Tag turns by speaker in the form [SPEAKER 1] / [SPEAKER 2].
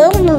[SPEAKER 1] Amo.